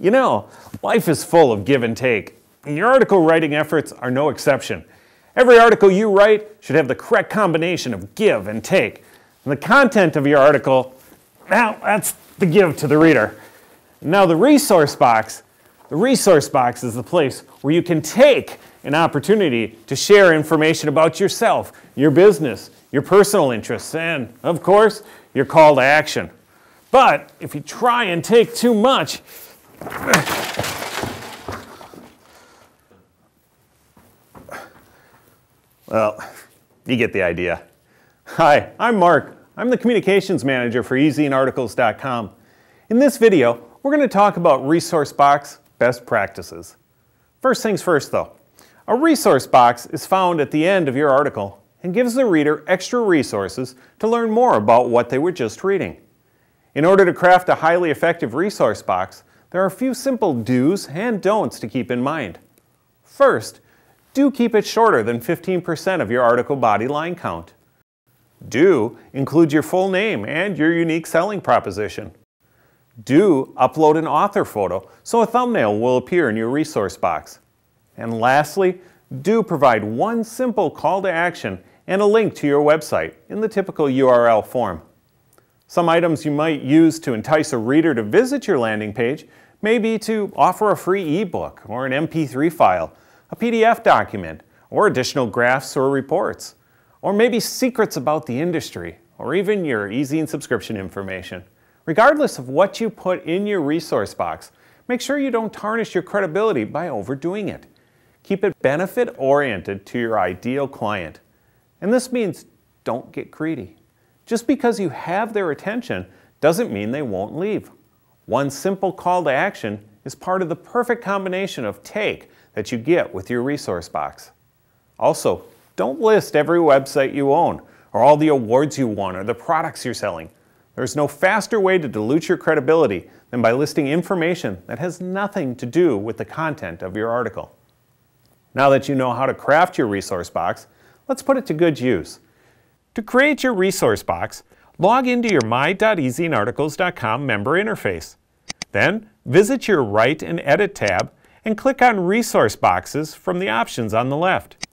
You know, life is full of give and take. And your article writing efforts are no exception. Every article you write should have the correct combination of give and take. And the content of your article, now that's the give to the reader. Now the resource box, the resource box is the place where you can take an opportunity to share information about yourself, your business, your personal interests, and of course, your call to action. But if you try and take too much, well, you get the idea. Hi, I'm Mark. I'm the Communications Manager for EzineArticles.com. In this video, we're going to talk about Resource Box best practices. First things first though, a resource box is found at the end of your article and gives the reader extra resources to learn more about what they were just reading. In order to craft a highly effective resource box, there are a few simple do's and don'ts to keep in mind. First, do keep it shorter than 15% of your article body line count. Do include your full name and your unique selling proposition. Do upload an author photo so a thumbnail will appear in your resource box. And lastly, do provide one simple call to action and a link to your website in the typical URL form. Some items you might use to entice a reader to visit your landing page may be to offer a free ebook or an MP3 file, a PDF document, or additional graphs or reports, or maybe secrets about the industry, or even your Ezine subscription information. Regardless of what you put in your resource box, make sure you don't tarnish your credibility by overdoing it. Keep it benefit oriented to your ideal client. And this means don't get greedy. Just because you have their attention doesn't mean they won't leave. One simple call to action is part of the perfect combination of take that you get with your resource box. Also, don't list every website you own, or all the awards you won, or the products you're selling. There's no faster way to dilute your credibility than by listing information that has nothing to do with the content of your article. Now that you know how to craft your resource box, let's put it to good use. To create your resource box, log into your my.ezinearticles.com member interface. Then, visit your Write and Edit tab and click on Resource Boxes from the options on the left.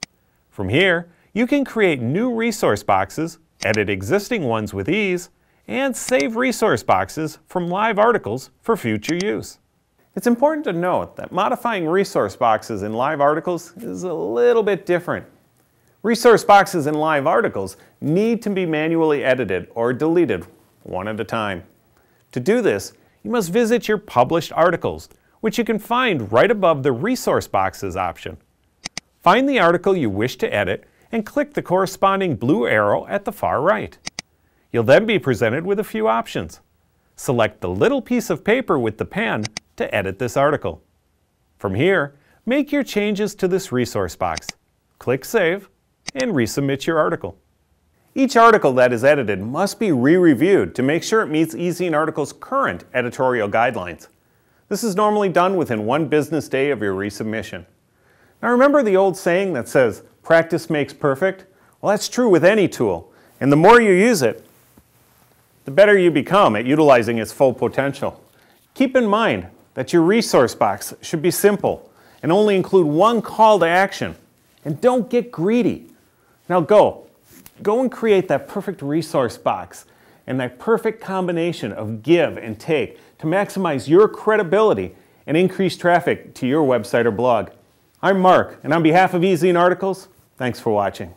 From here, you can create new resource boxes, edit existing ones with ease, and save resource boxes from live articles for future use. It's important to note that modifying resource boxes in live articles is a little bit different. Resource boxes and live articles need to be manually edited or deleted one at a time. To do this, you must visit your published articles, which you can find right above the Resource Boxes option. Find the article you wish to edit and click the corresponding blue arrow at the far right. You'll then be presented with a few options. Select the little piece of paper with the pen to edit this article. From here, make your changes to this resource box. Click Save and resubmit your article. Each article that is edited must be re-reviewed to make sure it meets EzineArticles' current editorial guidelines. This is normally done within one business day of your resubmission. Now remember the old saying that says, practice makes perfect? Well, that's true with any tool. And the more you use it, the better you become at utilizing its full potential. Keep in mind that your resource box should be simple and only include one call to action. And don't get greedy. Now go. Go and create that perfect resource box and that perfect combination of give and take to maximize your credibility and increase traffic to your website or blog. I'm Mark, and on behalf of EzineArticles, thanks for watching.